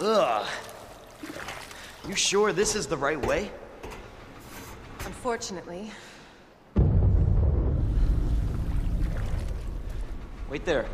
Ugh. You sure this is the right way? Unfortunately. Wait there.